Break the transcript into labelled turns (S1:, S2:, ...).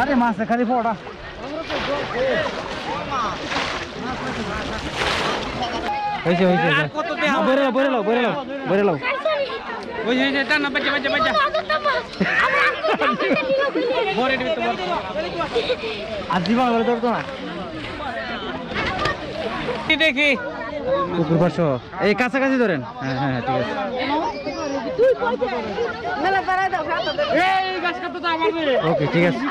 S1: আরে মাছে খালি পড়া। হয়েছে হয়েছে বরে লাও বরে লাও বরে লাও বরে লাও।
S2: ওই যে টান না বাচ্চা বাচ্চা বাচ্চা বরে দিবি তো বরে
S1: আর জীবন বলে ধরতো না।
S2: দেখি?
S1: পুকুর পাশ এই কাছাকাছি ধরেন। হ্যাঁ হ্যাঁ ঠিক আছে।
S3: মেলা দাও
S1: ওকে ঠিক আছে।